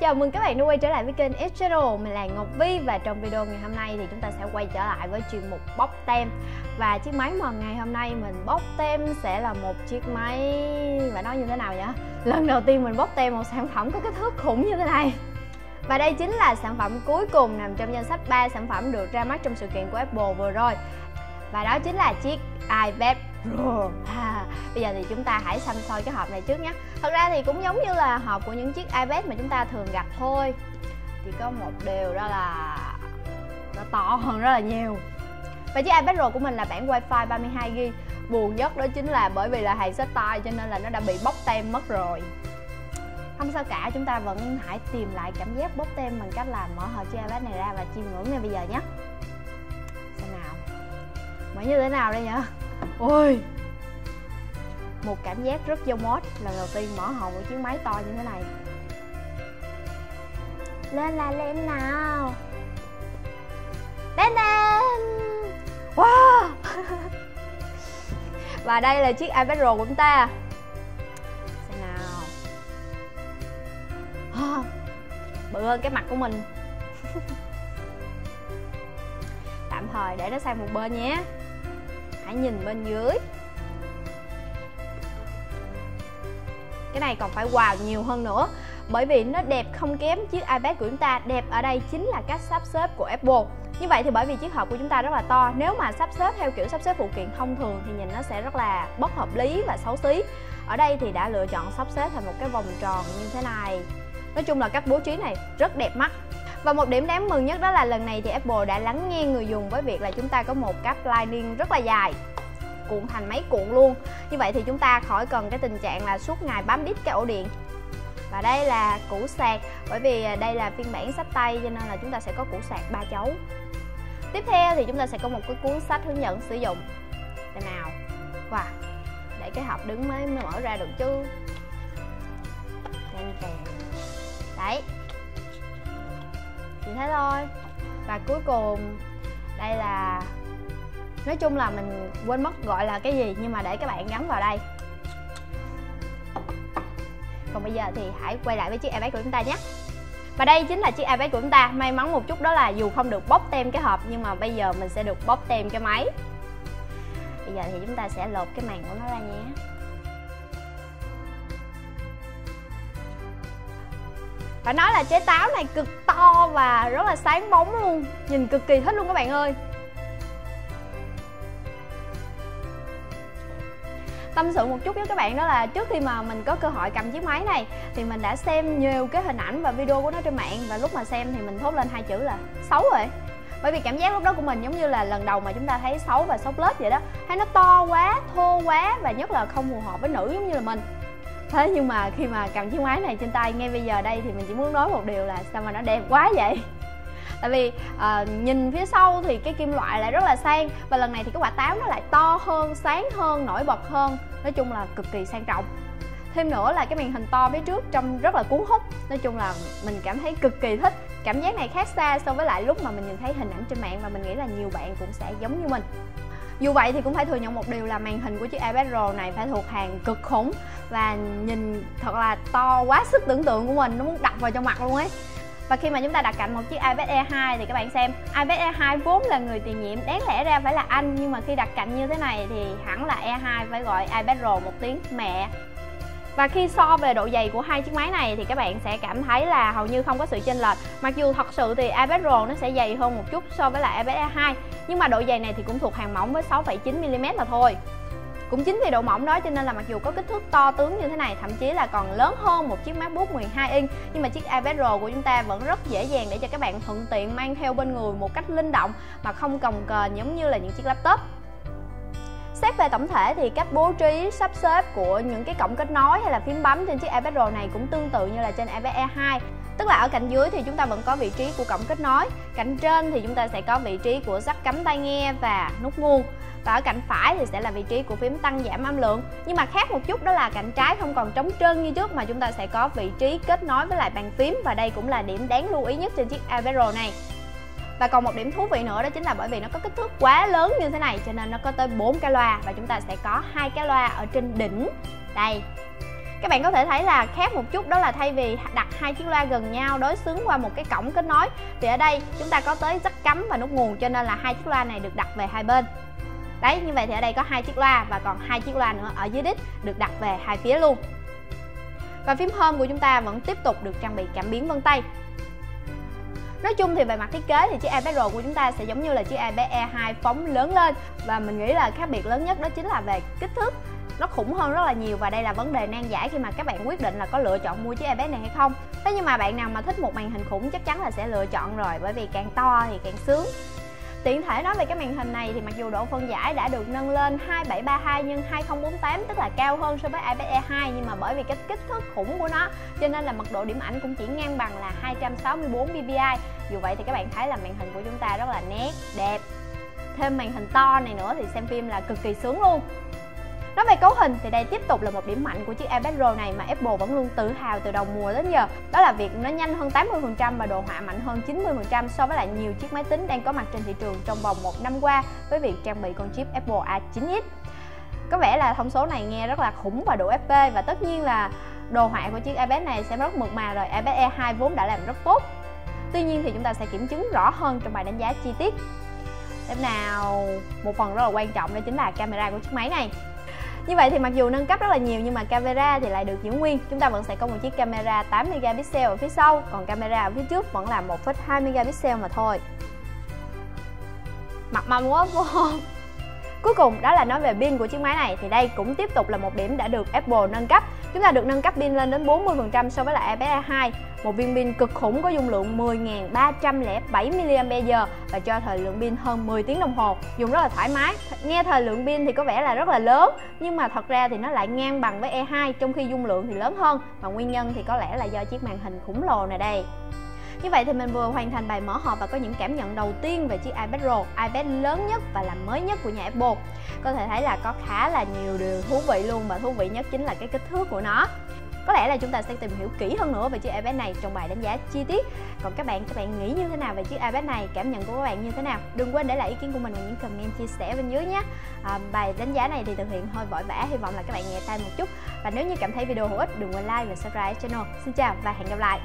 chào mừng các bạn đã quay trở lại với kênh S Channel Mình là Ngọc Vi và trong video ngày hôm nay thì chúng ta sẽ quay trở lại với chuyên mục bóc tem. Và chiếc máy mà ngày hôm nay mình bóc tem sẽ là một chiếc máy, Và nói như thế nào vậy? Lần đầu tiên mình bóc tem một sản phẩm có kích thước khủng như thế này. Và đây chính là sản phẩm cuối cùng nằm trong danh sách 3 sản phẩm được ra mắt trong sự kiện của Apple vừa rồi. Và đó chính là chiếc iPad Pro à, Bây giờ thì chúng ta hãy xăm soi cái hộp này trước nhé. Thật ra thì cũng giống như là hộp của những chiếc iPad mà chúng ta thường gặp thôi. Chỉ có một điều đó là nó to hơn rất là nhiều. Và chiếc iPad Pro của mình là bản Wi-Fi 32GB Buồn nhất đó chính là bởi vì là hàng sách tay cho nên là nó đã bị bóc tem mất rồi. Không sao cả chúng ta vẫn hãy tìm lại cảm giác bóc tem bằng cách là mở hộp chiếc iPad này ra và chiêm ngưỡng ngay bây giờ nhé. Xem nào. Mở như thế nào đây nhỉ ôi. Một cảm giác rất dâu mốt lần đầu tiên mở hộp một chiếc máy to như thế này. Lên là lên nào. Lên lên wow. Và đây là chiếc iPad Pro của chúng ta. Xem nào. Bự hơn cái mặt của mình. Tạm thời để nó sang một bên nhé hãy nhìn bên dưới. Cái này còn phải wow nhiều hơn nữa, bởi vì nó đẹp không kém chiếc iPad của chúng ta. Đẹp ở đây chính là cách sắp xếp của Apple. Như vậy thì bởi vì chiếc hộp của chúng ta rất là to, nếu mà sắp xếp theo kiểu sắp xếp phụ kiện thông thường thì nhìn nó sẽ rất là bất hợp lý và xấu xí. Ở đây thì đã lựa chọn sắp xếp thành một cái vòng tròn như thế này. Nói chung là cách bố trí này rất đẹp mắt và một điểm đáng mừng nhất đó là lần này thì Apple đã lắng nghe người dùng với việc là chúng ta có một cáp Lightning rất là dài, cuộn thành máy cuộn luôn. Như vậy thì chúng ta khỏi cần cái tình trạng là suốt ngày bám đít cái ổ điện. Và đây là củ sạc, bởi vì à, đây là phiên bản sách tay cho nên là chúng ta sẽ có củ sạc ba chấu. Tiếp theo thì chúng ta sẽ có một cái cuốn sách hướng dẫn sử dụng. Đây nào. Wow, để cái hộp đứng mới mới mở ra được chứ. Đấy chỉ thế thôi. Và cuối cùng, đây là, nói chung là mình quên mất gọi là cái gì, nhưng mà để các bạn gắn vào đây. Còn bây giờ thì hãy quay lại với chiếc airbag của chúng ta nhé. Và đây chính là chiếc airbag của chúng ta. May mắn một chút đó là dù không được bóp tem cái hộp, nhưng mà bây giờ mình sẽ được bóp tem cái máy. Bây giờ thì chúng ta sẽ lột cái màn của nó ra nhé. Phải nói là trái táo này cực to và rất là sáng bóng luôn. Nhìn cực kỳ thích luôn các bạn ơi. Tâm sự một chút với các bạn đó là trước khi mà mình có cơ hội cầm chiếc máy này, thì mình đã xem nhiều cái hình ảnh và video của nó trên mạng. Và lúc mà xem thì mình thốt lên hai chữ là xấu rồi. Bởi vì cảm giác lúc đó của mình giống như là lần đầu mà chúng ta thấy xấu và xấu lết vậy đó. Thấy nó to quá, thô quá và nhất là không phù hợp với nữ giống như là mình thế nhưng mà khi mà cầm chiếc máy này trên tay ngay bây giờ đây thì mình chỉ muốn nói một điều là sao mà nó đẹp quá vậy? Tại vì uh, nhìn phía sau thì cái kim loại lại rất là sang và lần này thì cái quả táo nó lại to hơn sáng hơn nổi bật hơn. Nói chung là cực kỳ sang trọng. Thêm nữa là cái màn hình to phía trước trông rất là cuốn hút. Nói chung là mình cảm thấy cực kỳ thích. Cảm giác này khác xa so với lại lúc mà mình nhìn thấy hình ảnh trên mạng và mình nghĩ là nhiều bạn cũng sẽ giống như mình dù vậy thì cũng phải thừa nhận một điều là màn hình của chiếc iPad Pro này phải thuộc hàng cực khủng và nhìn thật là to quá sức tưởng tượng của mình, nó muốn đập vào trong mặt luôn ấy. Và khi mà chúng ta đặt cạnh một chiếc iPad Air 2 thì các bạn xem, iPad Air 2 vốn là người tiền nhiệm, đáng lẽ ra phải là anh. Nhưng mà khi đặt cạnh như thế này thì hẳn là Air 2 phải gọi iPad Pro một tiếng mẹ và khi so về độ dày của hai chiếc máy này thì các bạn sẽ cảm thấy là hầu như không có sự chênh lệch. Mặc dù thật sự thì iPad Pro nó sẽ dày hơn một chút so với lại iPad Air 2 nhưng mà độ dày này thì cũng thuộc hàng mỏng với 6,9mm mà thôi. Cũng chính vì độ mỏng đó cho nên là mặc dù có kích thước to tướng như thế này thậm chí là còn lớn hơn một chiếc MacBook 12 inch nhưng mà chiếc iPad Pro của chúng ta vẫn rất dễ dàng để cho các bạn thuận tiện mang theo bên người một cách linh động mà không cồng kềnh giống như là những chiếc laptop. Xét về tổng thể thì cách bố trí, sắp xếp của những cái cổng kết nối hay là phím bấm trên chiếc iPad Pro này cũng tương tự như là trên iPad Air 2 Tức là ở cạnh dưới thì chúng ta vẫn có vị trí của cổng kết nối, Cạnh trên thì chúng ta sẽ có vị trí của jack cắm tai nghe và nút nguồn, và ở cạnh phải thì sẽ là vị trí của phím tăng giảm âm lượng. Nhưng mà khác một chút đó là cạnh trái không còn trống trơn như trước mà chúng ta sẽ có vị trí kết nối với lại bàn phím, và đây cũng là điểm đáng lưu ý nhất trên chiếc iPad Pro này và còn một điểm thú vị nữa đó chính là bởi vì nó có kích thước quá lớn như thế này, cho nên nó có tới 4 cái loa và chúng ta sẽ có hai cái loa ở trên đỉnh. Đây. Các bạn có thể thấy là khác một chút, đó là thay vì đặt hai chiếc loa gần nhau đối xứng qua một cái cổng kết nối, thì ở đây chúng ta có tới rắc cắm và nút nguồn, cho nên là hai chiếc loa này được đặt về hai bên. Đấy, như vậy thì ở đây có hai chiếc loa và còn hai chiếc loa nữa ở dưới đít được đặt về hai phía luôn. Và phím home của chúng ta vẫn tiếp tục được trang bị cảm biến vân tay. Nói chung thì về mặt thiết kế thì chiếc iPad Pro của chúng ta sẽ giống như là chiếc iPad Air 2 phóng lớn lên. Và mình nghĩ là khác biệt lớn nhất đó chính là về kích thước. Nó khủng hơn rất là nhiều và đây là vấn đề nan giải khi mà các bạn quyết định là có lựa chọn mua chiếc iPad này hay không. Thế nhưng mà bạn nào mà thích một màn hình khủng chắc chắn là sẽ lựa chọn rồi, bởi vì càng to thì càng sướng. Tiện thể nói về cái màn hình này thì mặc dù độ phân giải đã được nâng lên 2732 x 2048 tức là cao hơn so với iPad Air 2 nhưng mà bởi vì cái kích thước khủng của nó cho nên là mật độ điểm ảnh cũng chỉ ngang bằng là 264 ppi. Dù vậy thì các bạn thấy là màn hình của chúng ta rất là nét, đẹp. Thêm màn hình to này nữa thì xem phim là cực kỳ sướng luôn. Nói về cấu hình thì đây tiếp tục là một điểm mạnh của chiếc iPad Pro này mà Apple vẫn luôn tự hào từ đầu mùa đến giờ. Đó là việc nó nhanh hơn 80% và đồ họa mạnh hơn 90% so với lại nhiều chiếc máy tính đang có mặt trên thị trường trong vòng một năm qua với việc trang bị con chip Apple A9X. Có vẻ là thông số này nghe rất là khủng và độ FP và tất nhiên là đồ họa của chiếc iPad này sẽ rất mượt mà rồi. iPad Air 2 vốn đã làm rất tốt. Tuy nhiên thì chúng ta sẽ kiểm chứng rõ hơn trong bài đánh giá chi tiết. Tiếp nào, một phần rất là quan trọng đó chính là camera của chiếc máy này như vậy thì mặc dù nâng cấp rất là nhiều nhưng mà camera thì lại được giữ nguyên. Chúng ta vẫn sẽ có một chiếc camera 8 megapixel ở phía sau còn camera ở phía trước vẫn là 1,2 megapixel mà thôi. Mặt mầm quá vô Cuối cùng đó là nói về pin của chiếc máy này thì đây cũng tiếp tục là một điểm đã được Apple nâng cấp. Chúng ta được nâng cấp pin lên đến 40% so với lại iPad 2. Một viên pin cực khủng có dung lượng 10.307 mAh và cho thời lượng pin hơn 10 tiếng đồng hồ, dùng rất là thoải mái. Nghe thời lượng pin thì có vẻ là rất là lớn, nhưng mà thật ra thì nó lại ngang bằng với E2 trong khi dung lượng thì lớn hơn và nguyên nhân thì có lẽ là do chiếc màn hình khủng lồ này đây. Như vậy thì mình vừa hoàn thành bài mở hộp và có những cảm nhận đầu tiên về chiếc iPad Pro, iPad lớn nhất và là mới nhất của nhà Apple. Có thể thấy là có khá là nhiều điều thú vị luôn và thú vị nhất chính là cái kích thước của nó. Có lẽ là chúng ta sẽ tìm hiểu kỹ hơn nữa về chiếc iPad này trong bài đánh giá chi tiết. Còn các bạn các bạn nghĩ như thế nào về chiếc iPad này? Cảm nhận của các bạn như thế nào? Đừng quên để lại ý kiến của mình và những comment chia sẻ bên dưới nhé. À, bài đánh giá này thì thực hiện hơi vội vã hy vọng là các bạn nhẹ tay một chút. Và nếu như cảm thấy video hữu ích đừng quên like và subscribe channel. Xin chào và hẹn gặp lại!